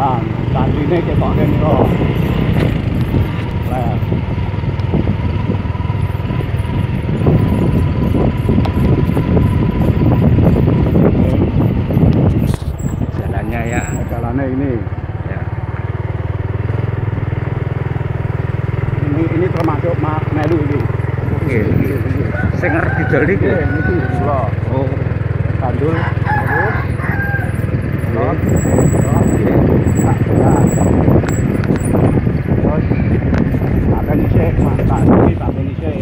Nah, candine ketok kene kok. Lah. jalannya ya Jalannya ini. ya Ini ini termasuk ma melu ini. oke sing ngerti didol niku Oke, ini kula. oh Bandul terus. Lot. oke Nah, nah. Terus ada nih sih, tak ini tak ini sih.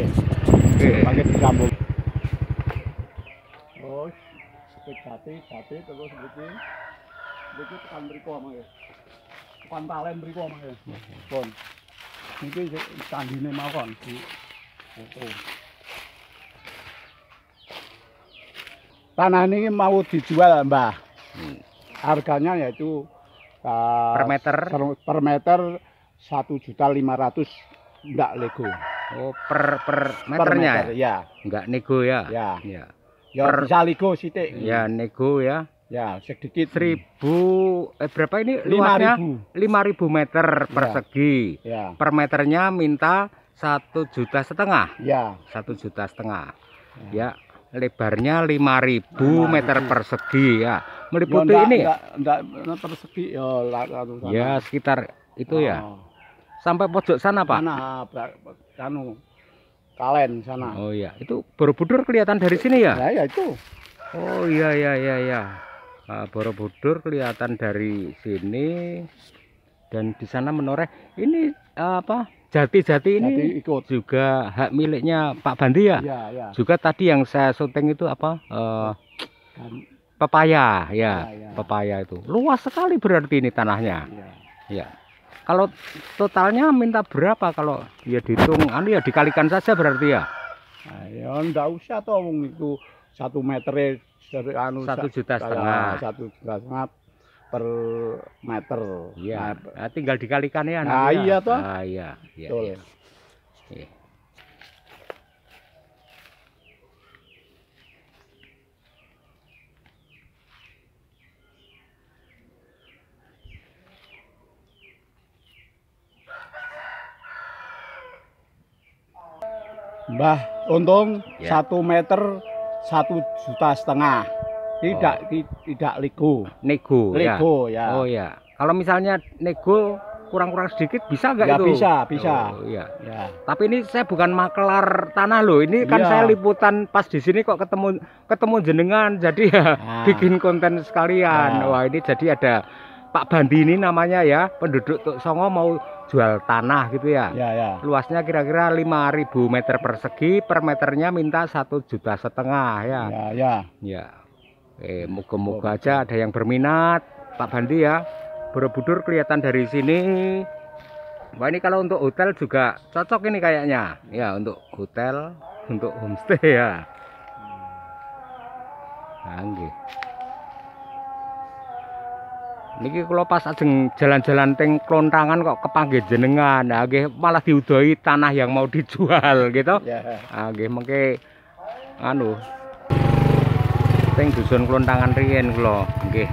oke Pakai disambung. Terus sepik jati, jati terus iki. Iki tekan mriku mangke. Tekan talen mriku mangke. Pun. Iki candine mawon di foto. Tanah ini mau dijual, Mbah. Hmm. Harganya yaitu uh, per meter per, per meter satu juta lima ratus enggak lego oh per per Per meternya meter, ya enggak nego ya ya ya ya bisa lego sithik. Ya nego ya. Ya sedikit. Seribu eh berapa ini? Lima luasnya ribu. lima ribu meter Ya. persegi. Ya. Per meternya minta satu juta setengah. Ya. Satu juta setengah. Ya. Lebarnya lima ribu 5.000. meter persegi ya. Ya, meliputi enggak, ini? enggak, enggak, enggak persegi ya ya sekitar itu ya. Oh, sampai pojok sana pak? Sana Bra- anu kalen sana. Oh ya itu borobudur kelihatan dari sini ya? Ya ya itu. Oh iya iya iya iya. Nah, borobudur kelihatan dari sini dan di sana menoreh. Ini eh, apa jati-jati ini jadi ikut. juga hak miliknya Pak Bandi ya? Ya ya juga tadi yang saya syuting itu apa kan. pepaya ya ya, ya. pepaya itu. Luas sekali berarti ini tanahnya. Ya. ya kalau totalnya minta berapa kalau ya dihitung anu ya dikalikan saja berarti ya Nah, ya enggak usah toh itu satu meter anu satu sa- juta setengah satu juta setengah per meter. ya Nah, nah, tinggal dikalikan ya Nah, ya. iya toh. ah, iya iya, iya. Iya. Mbah, untung Ya. satu meter satu juta setengah. Tidak ti- tidak lego. nego ya Lego ya. oh ya kalau misalnya nego kurang-kurang sedikit bisa nggak Ya, itu bisa, bisa. oh, iya Ya. Tapi ini saya bukan makelar tanah loh. Ini kan Iya. saya liputan pas di sini kok ketemu ketemu jenengan. Jadi ya Nah. bikin konten sekalian. Nah. Wah ini jadi ada Pak Bandi ini namanya ya penduduk Tuk Songo mau jual tanah gitu ya. Ya, ya. Luasnya kira-kira 5.000 meter persegi, per meternya minta satu juta setengah ya. Ya, ya. Ya. Eh, moga-moga aja ada yang berminat Pak Bandi ya. Borobudur kelihatan dari sini. Wah ini kalau untuk hotel juga cocok ini kayaknya. Ya untuk hotel, untuk homestay ya. Nah, nggih. Niki kalau pas ajeng jalan-jalan teng klontangan kok kepanggih jenengan. Nah, nggih malah diudoi tanah yang mau dijual gitu. Ah nggih mengke anu teng dusun klontangan riyen kula nggih